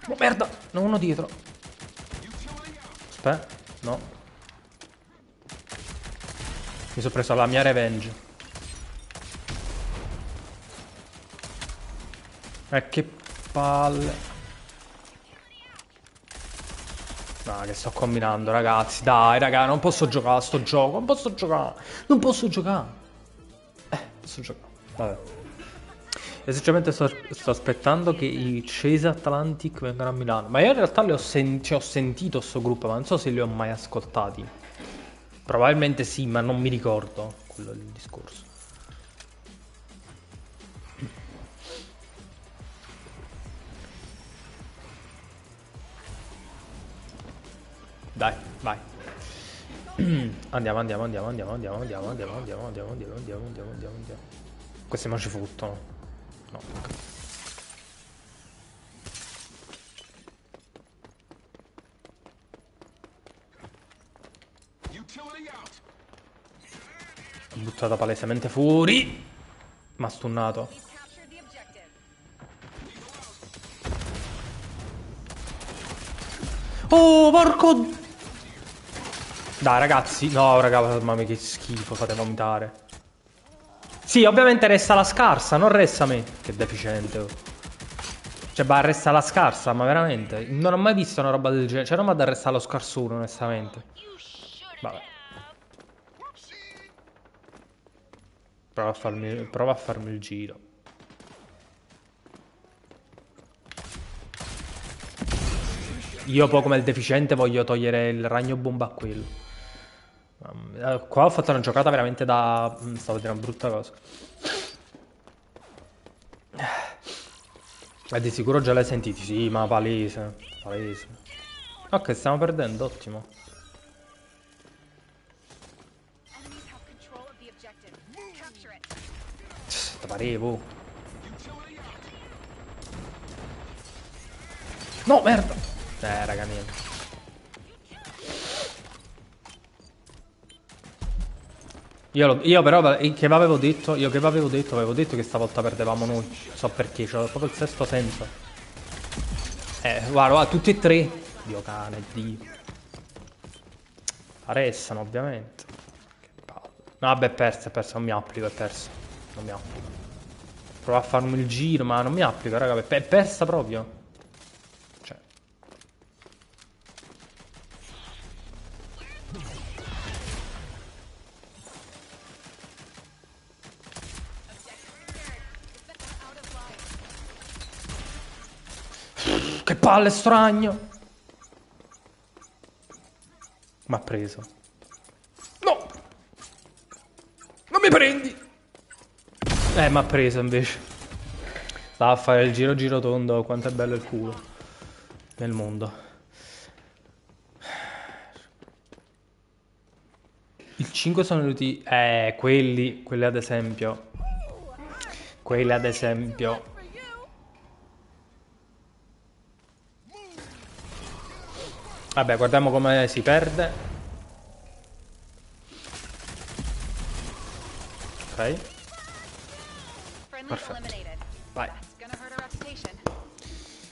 Oh, merda, no, uno dietro. Aspetta, no. Mi sono preso la mia revenge. Eh, che palle. No, che sto combinando, ragazzi. Dai, raga, non posso giocare a sto gioco. Non posso giocare. Non posso giocare. Eh, posso giocare. Vabbè. E sinceramente sto, sto aspettando che i Chase Atlantic vengano a Milano. Ma io in realtà li ho, sen- cioè, ho sentito sto gruppo, ma non so se li ho mai ascoltati. Probabilmente sì, ma non mi ricordo. Quello il discorso. Dai, vai. Andiamo, andiamo, andiamo, andiamo, andiamo, andiamo, andiamo, andiamo, andiamo, andiamo, andiamo, andiamo, andiamo, andiamo. Questi non ci. No, buttato palesemente fuori. Ma stunnato. Oh, porco... Dai, ragazzi. No, raga, mamma mia, che schifo, fate vomitare. Sì, ovviamente resta la scarsa, non resta me. Che deficiente. oh. Cioè, bah, resta la scarsa, ma veramente. Non ho mai visto una roba del genere. Cioè, non mi da restare lo scarsone, onestamente. Vabbè. Prova a farmi, prova a farmi il giro. Io poi come il deficiente voglio togliere il ragno bomba a quello. Mamma- eh, Qua ho fatto una giocata veramente da... mm, Stavo dicendo una brutta cosa. E di sicuro già l'hai sentito, sì, ma palese. Palese. Ok, stiamo perdendo, ottimo. Te parevo. No, merda. Eh, raga mia. Io, lo- io però che avevo detto, io che avevo detto, avevo detto che stavolta perdevamo noi. So perché, c'ho proprio il sesto senso. Eh, guarda, guarda, tutti e tre. Dio cane, Dio. Arrestano, ovviamente. Che palle. No, vabbè, è persa, è persa, non mi applico, è persa. Non mi applico. Prova a farmi il giro, ma non mi applico, raga, è persa proprio. Palle stragno. M'ha preso. No! mi prendi! Eh, mi ha preso invece. Va a fare il giro giro tondo, quanto è bello il culo. Nel mondo. Il 5 sono venuti... Eh, quelli, quelli ad esempio. Quelli ad esempio. Vabbè, guardiamo come si perde. Ok. Perfetto. Vai.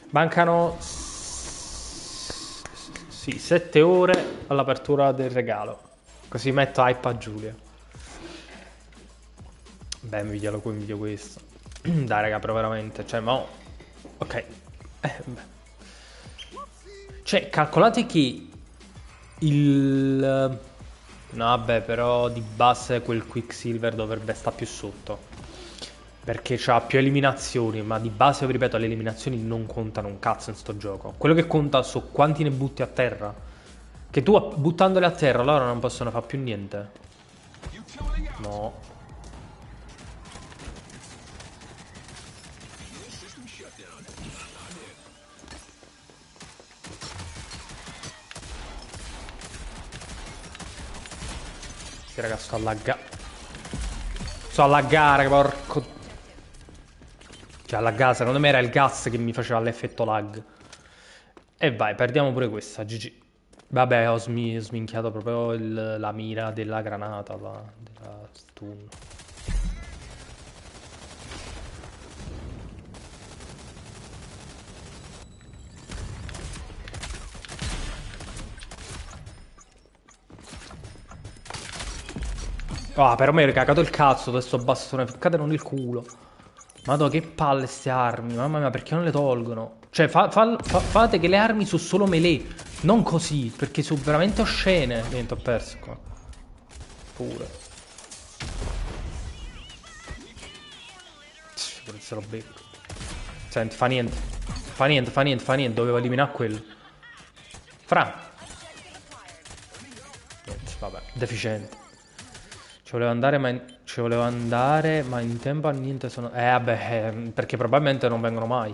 Mancano... Sì, 7 ore all'apertura del regalo. Così metto hype a Giulia. Beh, invidialo qui, invidio questo. Dai, raga, però veramente. Cioè, mo... Ok. Eh, beh. Cioè, calcolate che il... No, vabbè, però di base quel Quicksilver dovrebbe stare più sotto. Perché c'ha più eliminazioni, ma di base, ripeto, le eliminazioni non contano un cazzo in sto gioco. Quello che conta su quanti ne butti a terra. Che tu buttandole a terra loro non possono fare più niente. No. Sì, raga, sto a lagga. Sto a laggare, porco. Cioè, a laggare, secondo me era il gas che mi faceva l'effetto lag. E vai, perdiamo pure questa, GG. Vabbè, ho smi- sminchiato proprio il- la mira della granata, la, della stun. Ah, però mi hai cagato il cazzo questo bastone, ficcatelo nel culo. Madò, che palle ste armi, mamma mia, perché non le tolgono? Cioè, fa- fa- fa- fate che le armi sono solo melee, non così, perché sono veramente oscene. Niente, ho perso qua. Pure se lo becco. Senti, fa niente. Fa niente, fa niente, fa niente, dovevo eliminare quello. Fra. Niente, vabbè, deficiente. Volevo andare, ma in... ci volevo andare, ma in tempo a niente sono... Eh, vabbè, eh, perché probabilmente non vengono mai.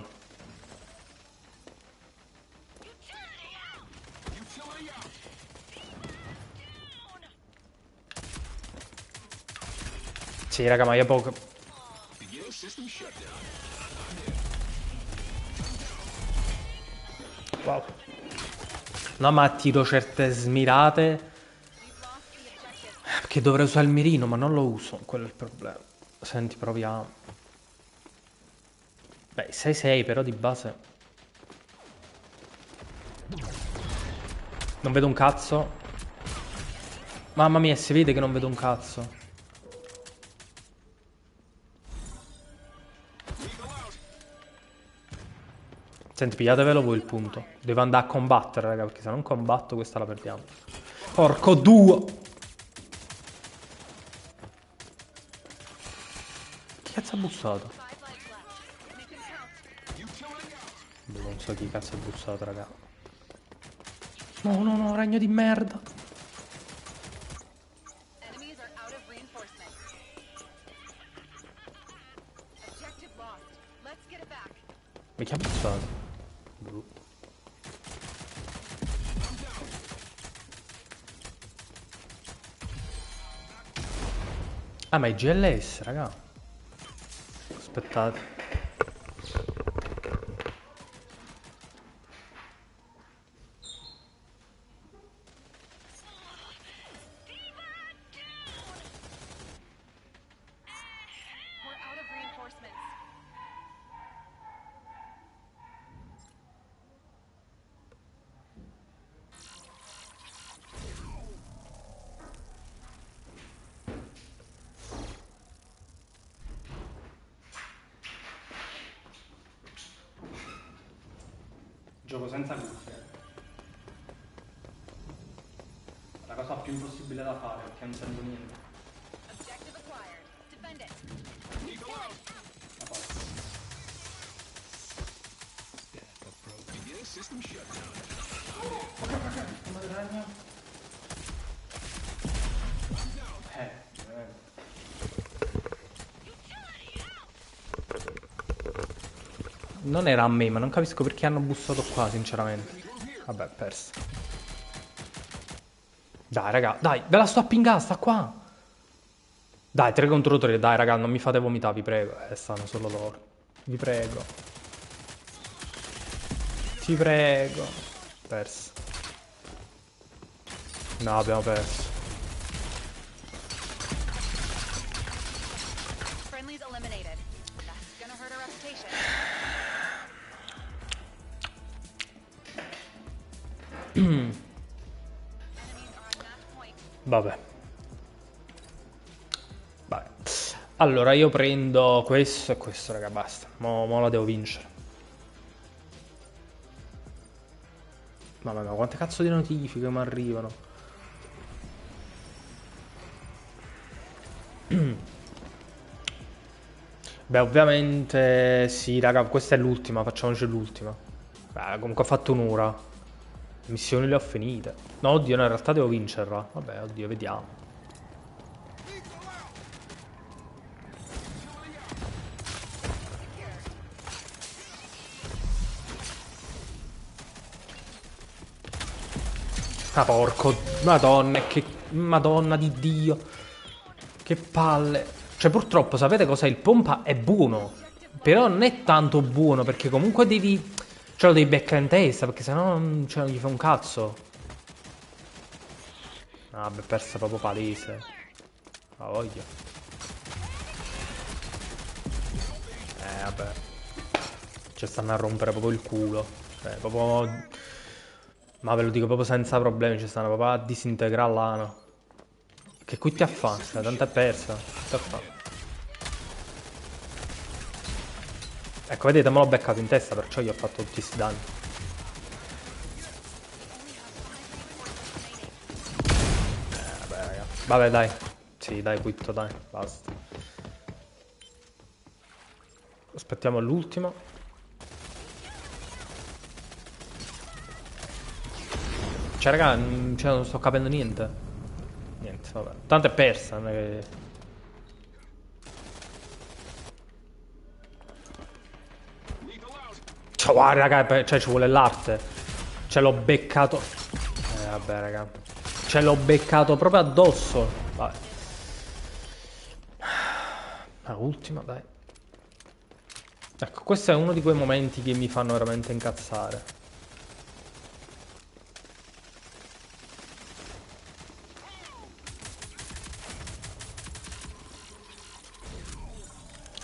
Sì, raga, ma io poco... Wow. No, ma tiro certe smirate... Perché dovrei usare il mirino, ma non lo uso, quello è il problema. Senti, proviamo. Beh, 6-6 però di base. Non vedo un cazzo. Mamma mia, si vede che non vedo un cazzo. Senti, pigliatevelo voi il punto. Devo andare a combattere, raga, perché se non combatto questa la perdiamo. Porco duo! Chi cazzo ha bussato? Boh, Non so chi cazzo ha bussato, raga. No, no, no, ragno di merda. Ma chi ha bussato? Boh. Ah, ma è GLS, raga. Aspettate. Non era a me, ma non capisco perché hanno bussato qua, sinceramente. Vabbè, perso. Dai, raga, dai, ve la sto a pingare, sta qua. Dai, 3 contro 3, dai, raga, non mi fate vomitare, vi prego. Eh, stanno solo loro. Vi prego. Ti prego. Perso. No, abbiamo perso. Vabbè. Vabbè. Allora, io prendo questo e questo, raga, basta. Mo, mo la devo vincere. Mamma mia, quante cazzo di notifiche mi arrivano. Beh, ovviamente sì, raga, questa è l'ultima, facciamoci l'ultima. Comunque ho fatto un'ora. Missioni le ho finite. No, oddio, no, in realtà devo vincerla. Vabbè, oddio, vediamo. Ah, porco. Madonna, che... Madonna di Dio. Che palle. Cioè, purtroppo, sapete cos'è? Il pompa è buono. Però non è tanto buono, perché comunque devi... Ce lo devi beccare in testa, perché sennò non, cioè, non gli fa un cazzo. Ah, beh, persa proprio palese. La voglia. Eh, vabbè. Ci stanno a rompere proprio il culo. Cioè, proprio... Ma ve lo dico proprio senza problemi, ci stanno proprio a disintegrare l'ano. Che qui ti affa? Cioè, tanto è persa. Ti affa. Ecco, vedete, me l'ho beccato in testa, perciò gli ho fatto tutti questi danni. Vabbè, dai. Sì, dai, quitto, dai. Basta. Aspettiamo l'ultimo. Cioè, raga, non, cioè, non sto capendo niente. Niente, vabbè. Tanto è persa, non è che... Cioè, guarda, raga, cioè, ci vuole l'arte. Ce l'ho beccato. Eh, vabbè, raga. Ce l'ho beccato proprio addosso. Vabbè. La ultima, dai. Ecco, questo è uno di quei momenti che mi fanno veramente incazzare.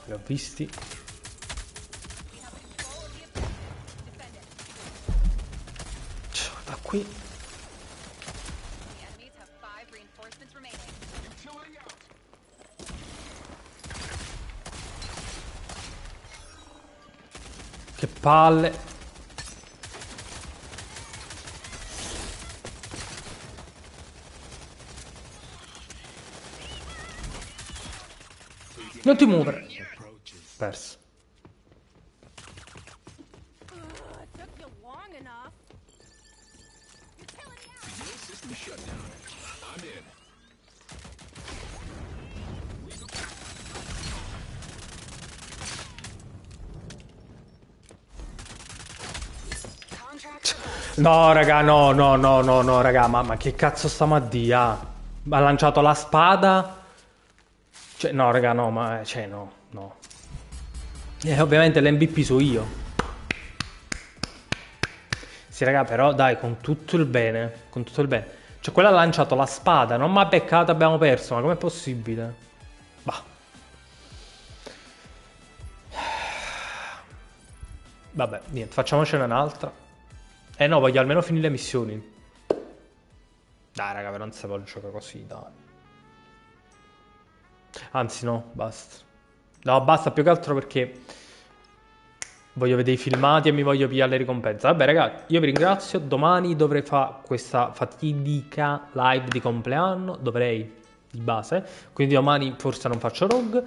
Li ho visti. Out. Che palle. Non ti muovere. Perso. No, raga, no, no, no, no, no, raga, ma, ma che cazzo stiamo a dire? ah? Ha lanciato la spada. Cioè, no, raga, no, ma, cioè, no, no. E ovviamente l'MVP so io. Sì, raga, però, dai, con tutto il bene, con tutto il bene. Cioè, quella ha lanciato la spada, non mi ha beccato, abbiamo perso, ma com'è possibile? Vabbè, niente, facciamocene un'altra. Eh no, voglio almeno finire le missioni. Dai, raga, però non si può giocare così, dai. Anzi, no, basta. No, basta più che altro perché voglio vedere i filmati e mi voglio pigliare le ricompense. Vabbè, raga, io vi ringrazio. Domani dovrei fare questa fatidica live di compleanno. Dovrei, di base. Quindi domani forse non faccio rogue.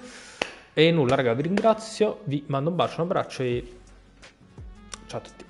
E nulla, raga, vi ringrazio. Vi mando un bacio, un abbraccio e ciao a tutti.